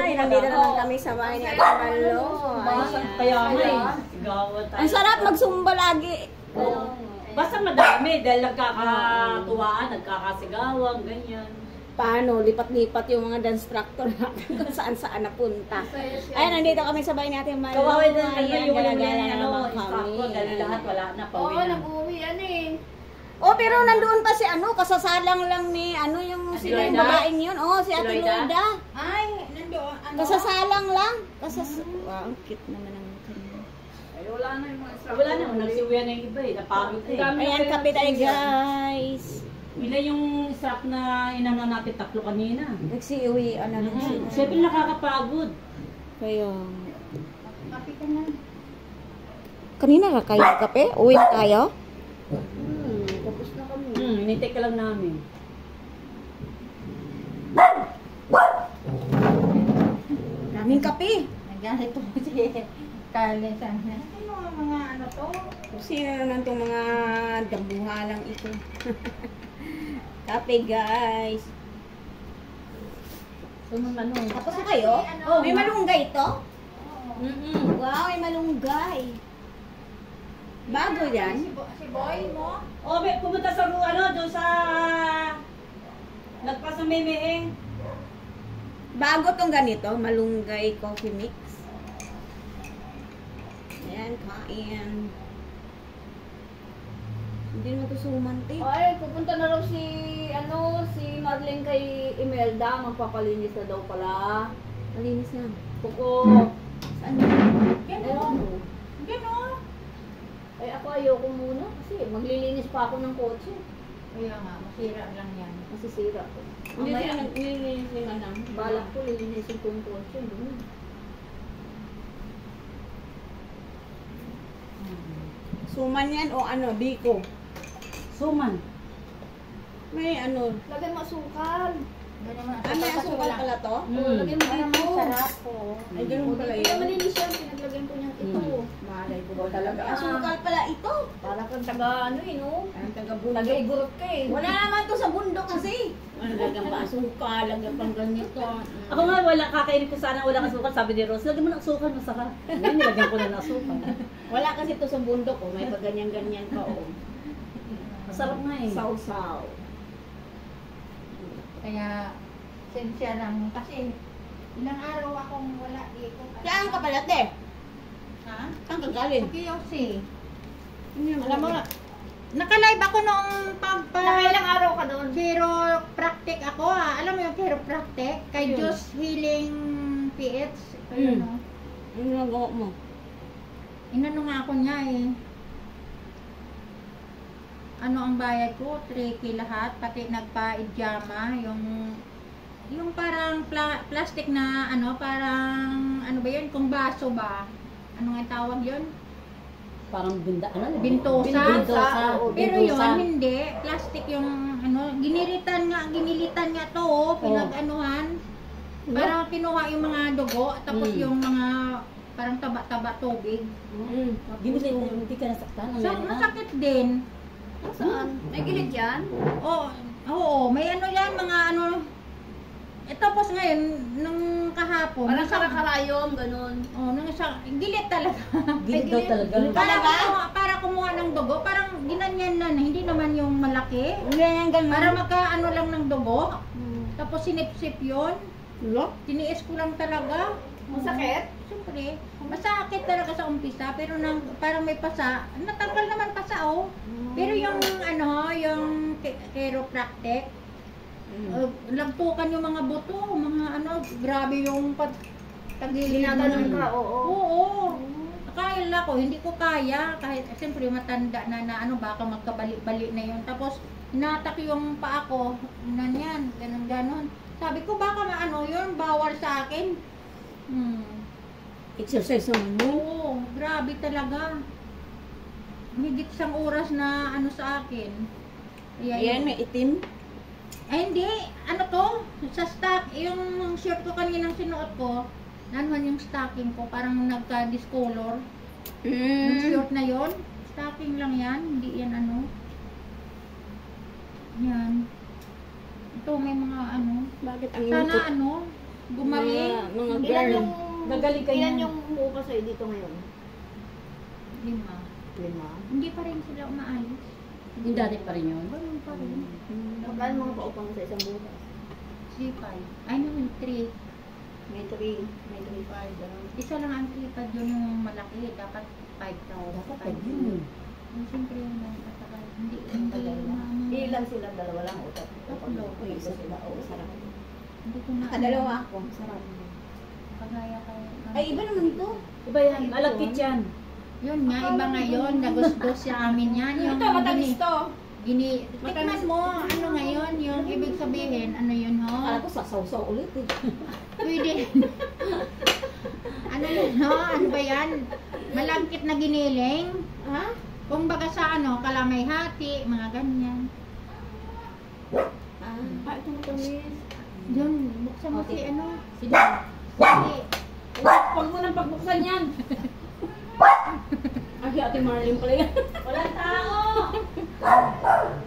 Ay, nandito naman kami sa bahay ni Ate Malo. Kaya nga eh. Ang sarap magsumba lagi. Basta madami dahil nagkakatuwaan, nagkakasigawan, ganyan. Paano, lipat-lipat yung mga dance instructor natin kung saan-saan napunta. Ayan, nandito kami sa bahay ni Ate Malo. Kawawa din Ayan, yung gala-gala naman kami. dahil lahat wala na, Oo, pauwi na. nag-uwi yan eh. Oh, pero nandoon pa si ano, kasasalang lang ni ano yung sila yung babaeng yun. Oh, si Ate? Loida. Ay? Kasasalang lang. Kasas... Wow, ang cute naman ang kanya. Ay, wala na yung mga. Wala na, nagsiuwi na yung iba eh, napagod eh. Ayan, kape tayo guys. Ilan yung instruct na inano natin tatlo kanina. Nagsiuwi, ano, Hmm. Siyempre nakakapagod. Kaya... Kapi ka na. Kanina na kayo kape? Uwi na tayo? Hmm, tapos na kami. Hmm, initake ka lang namin. Daming kape. Nagalit po si Carly. Niya, ano ang mga ano to? Sino naman itong mga dambuhalang ito? kape guys. Sunod ano. Tapos na kayo? Ano? May malunggay ito? Mm-mm. Wow, may malunggay. Bago yan? Si, Bo- si Boy mo? Oh, may pumunta sa ano, doon sa... Nagpas sa Memeheng. Bago tong ganito, malunggay coffee mix. Ayan, kain. Hindi mo ito sumanti. Ay, pupunta na raw si, ano, si Marlene kay Imelda. Magpapalinis na daw pala. Malinis na. Kuko. Saan yun? Ewan mo. Gano'n. Ay, ako ayoko muna kasi maglilinis pa ako ng kotse. Kaya nga, masira lang yan. Masisira ko. Hindi nililinis nila ng balak ko ko yung kotse. Ganun. Suman yan o ano, biko. Suman. May ano. Lagyan mo mo, Ah, may asukal pala to? Oo, Mm. lagyan mo dito. masarap po. Ay, ganun pala Kaya yun. malinis yan. Pinaglagyan ko niyang ito. Mm. Malay talaga. Asukal pala ito. Para kang taga ano eh, no? Ang taga Taga igurot ka eh. Wala naman to sa bundok kasi. Ano lagyan pa asukal, lagyan pang ganito. Ako nga, wala, kakainin ko sana wala kang Sabi ni Rose, lagyan mo ng asukal, masarap. Ngayon, nilagyan ko na ng asukal. Wala kasi to sa bundok oh, may pa ganyan-ganyan pa oh. Masarap nga eh. Sausaw. Kaya, sensya lang. Kasi, ilang araw akong wala dito. Saan ka pala, te? Ha? Saan ka galing? Sa KFC. Alam mo, naka-live ako nung pagpa... Nakailang araw ka doon? Chiropractic ako ah. Alam mo yung chiropractic? Kay Yun. Diyos Healing PH. Mm. Ayun oh. Ano nagawa mo? Inano nga ako niya eh. Ano ang bayad ko? 3K lahat. Pati nagpa-idyama. Yung yung parang pla- plastic na ano, parang ano ba yun? Kung baso ba? Ano nga tawag yun? Parang binda, ano? Bintosa. Bintosa. Oo, Pero yun, bintosa. hindi. Plastic yung ano, giniritan nga, ginilitan nga to, oh, pinag-anuhan. Para kinuha yung mga dugo, tapos Mm. yung mga parang taba-taba tubig. Mm. Ginulit mo, hindi ka nasaktan. Ang So, masakit din. Saan? May gilid yan? Oo, oo, may ano yan, mga ano, eh, tapos ngayon, nung kahapon, Parang nasa- karakarayom, ganun. oh, nung isa, gilit talaga. Gilit daw talaga. para, kumuha, para kumuha ng dugo, parang ginanyan na, hindi naman yung malaki. Ganyan, ganyan. Para magkaano lang ng dugo, tapos sinipsip yun. Lo? Tiniis ko lang talaga. Masakit? Siyempre, masakit talaga sa umpisa, pero nang, parang may pasa, natanggal naman pasa oh. Pero yung ano, yung chi- chiropractic, uh, lagpukan yung mga buto, mga ano, grabe yung pag tagilid. Ka, oo. Oo. Akala ko, hindi ko kaya, kahit siyempre matanda na na ano, baka magkabali-bali na yun. Tapos, hinatak yung paa ko, nanyan, ganun ganon. Sabi ko, baka maano yun, bawal sa akin. Hmm. Exercise naman mo. Oo, grabe talaga. Higit isang oras na ano sa akin. Kaya Ayan, yun- may itim. Ay hindi, ano to? Sa stock, yung shirt ko kaninang sinuot ko, nanuhan yung stocking ko, parang nagka-discolor. Yung Mm. shirt na yon, stocking lang yan, hindi yan ano. Yan. Ito may mga ano, Bakit ang sana lungkot? ano, gumaling. Mga mga Ilan girl. yung... Nagaling ka Ilan yung umuupa sa'yo dito ngayon? Lima. Lima. Hindi pa rin sila umaalis. Yung dati pa rin yun. Ganun pa rin. Magkano mga paupa mo sa isang butas? Sipay. Ay naman, three. May 3, may 3, 5, gano'n. Isa lang ang tripad yun yung malaki. Dapat 5,000. Dapat pag yun. Yung siyempre yung nagtatagal. Hindi, hindi. Ilan sila? Dalawa lang o tatlo? Tatlo. Uy, isa sila. Oo, sarap. Hindi ko na. Nakadalawa ako. Sarap. Kagaya kayo. Ay, iba naman ito. Iba yan, malapit yan. Yun nga, iba ngayon. Nagustos sa amin yan. Yung Ito, matamis gini, to. gini, tikman mo. Ano ngayon? Yung ibig sabihin, ano yun ho? Akala ko sasaw-saw ulit eh. Pwede. ano yun ho? Ano ba yan? Malangkit na giniling. Ha? Kung baga sa ano, kalamay hati, mga ganyan. Ah. Ah, ito matamis. Yun, buksan mo Okay. si ano. Sige. Si, Huwag mo nang pagbuksan yan. Ay, ate Marlene pala yan. Walang tao.